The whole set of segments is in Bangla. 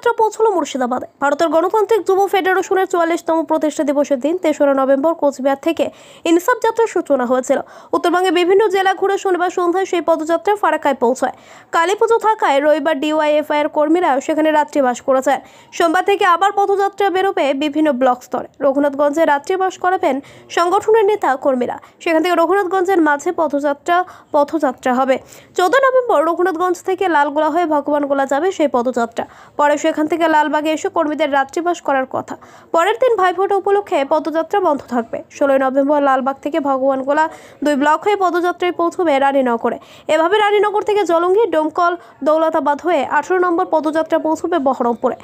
যাত্রা পৌঁছলো মুর্শিদাবাদে। ভারতের গণতান্ত্রিক যুব ফেডারেশনের চুয়াল্লিশতম প্রতিষ্ঠা দিবসের দিন তেসরা নভেম্বর কোচবিহার থেকে ইনসাফ যাত্রার সূচনা হয়েছিল। উত্তরবঙ্গে বিভিন্ন জেলা ঘুরে শনিবার সন্ধ্যায় সেই পদযাত্রা ফারাকায় পৌঁছায়। কালী পুজো থাকায় রবিবার ডিওয়াইএফআই এর কর্মীরা সেখানে রাত্রিবাস করেছেন। সোমবার থেকে আবার পদযাত্রা বেরোবে বিভিন্ন ব্লক স্তরে। রঘুনাথগঞ্জে রাত্রিবাস করাবেন সংগঠনের নেতা কর্মীরা। সেখান থেকে রঘুনাথগঞ্জের মাঝে পদযাত্রা, পথযাত্রা হবে। চোদ্দ নভেম্বর রঘুনাথগঞ্জ থেকে লালগোলা হয়ে ভগবানগোলা যাবে সেই পদযাত্রা। পরে সেখান থেকে লালবাগে এসে কর্মীদের রাত্রিবাস করার কথা। পরের দিন ভাইফোঁটা উপলক্ষে পদযাত্রা বন্ধ থাকবে। ষোলোই নভেম্বর লালবাগ থেকে ভগবানগোলা দুই ব্লক হয়ে পদযাত্রায় পৌঁছবে রানীনগরে। এভাবে রানীনগর থেকে জলঙ্গি, ডোমকল, দৌলতাবাদ হয়ে আঠেরো নম্বর পদযাত্রা পৌঁছবে বহরমপুরে।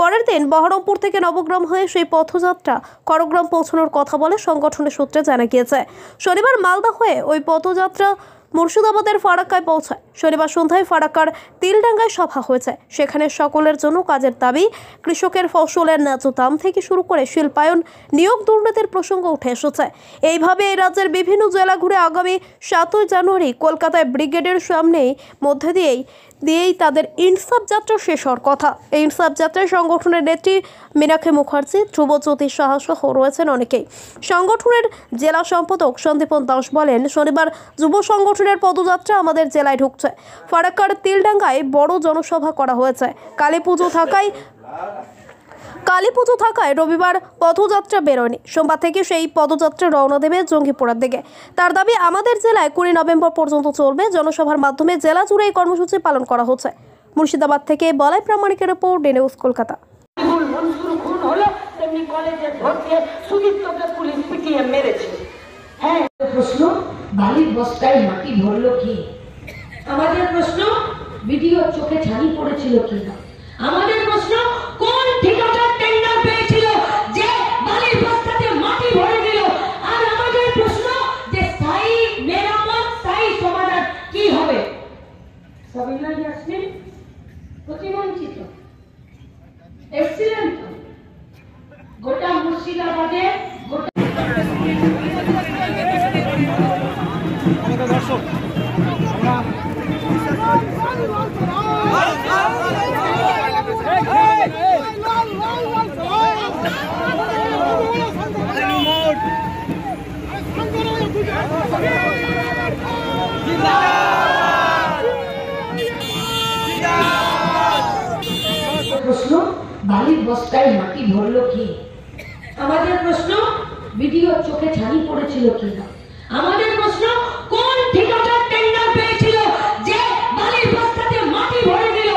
পরের দিন বহরমপুর থেকে নবগ্রাম হয়ে সেই পথযাত্রা করগ্রাম পৌঁছানোর কথা বলে সংগঠনের সূত্রে জানা গিয়েছে। শনিবার মালদা হয়ে ওই পথযাত্রা মুর্শিদাবাদের ফারাক্কায় পৌঁছায়। শনিবার সন্ধ্যায় ফারাক্কার তিলডাঙ্গায় সভা হয়েছে সেখানে সকলের জন্য কাজের দাবি, কৃষকের ফসলের ন্যায্য দাম থেকে শুরু করে শিল্পায়ন নিয়োগ দুর্নীতির প্রসঙ্গ উঠে এসেছে। এইভাবে এই রাজ্যের বিভিন্ন জেলা ঘুরে আগামী সাতই জানুয়ারি কলকাতায় ব্রিগেডের সামনেই মধ্যে দিয়েই দিয়েই তাদের ইনসাফ যাত্রা শেষ হওয়ার কথা। এই ইনসাফ যাত্রায় সংগঠনের নেত্রী মীনাক্ষী মুখার্জি, ধ্রুবজ্যোতি সাহা সহ রয়েছেন অনেকেই। সংগঠনের জেলা সম্পাদক সন্দীপন দাস বলেন, শনিবার যুব সংগঠনের পদযাত্রা আমাদের জেলায় ঢুকছে। ফারাক্কার তিলডাঙ্গায় বড় জনসভা করা হয়েছে। কালী পুজো থাকায় কালী পুজো থাকায় রবিবার পদযাত্রা বেরোয়নি। সোমবার থেকে সেই পদযাত্রা রওনা দেবে জঙ্গিপুরার দিকে। তার দাবি, আমাদের জেলায় কুড়ি নভেম্বর পর্যন্ত চলবে। জনসভার মাধ্যমে জেলা জুড়ে এই কর্মসূচি পালন করা হচ্ছে। মুর্শিদাবাদ থেকে বলাই প্রামাণিকের ওপর ডে নিউজ কলকাতা। হ্যাঁ আমাদের প্রশ্ন ভিডিও চোখে ছানি পড়েছিল কি আমাদের প্রশ্ন কোন ঠিকাদার টেন্ডার পেয়েছিল যে বালির বস্তাতে মাটি ভরে দিল আর আমাদের প্রশ্ন যে স্থায়ী মেরামত স্থায়ী সমাধান কি হবে সাবিনা ইয়াসমিন প্রতিবঞ্চিত এক্সিলেন্ট গোটা মুর্শিদাবাদে গোটা প্রশ্ন বালির বস্তায় মাটি ভরলো কি? আমাদের প্রশ্ন ভিডিও চোখে ছানি পড়েছিল কি আমাদের প্রশ্ন, কোন ঠিকাদার টেন্ডার পেয়েছিল যে বালির বস্তাতে মাটি ভরে দিল?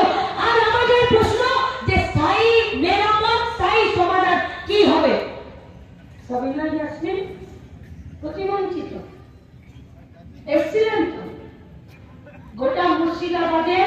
আর আমাদের প্রশ্ন যে স্থায়ী মেরামত, স্থায়ী সমাধান কি হবে? সাবিনা ইয়াসমিন প্রতিবঞ্চিত এক্সিলেন্ট গোটা মুর্শিদাবাদে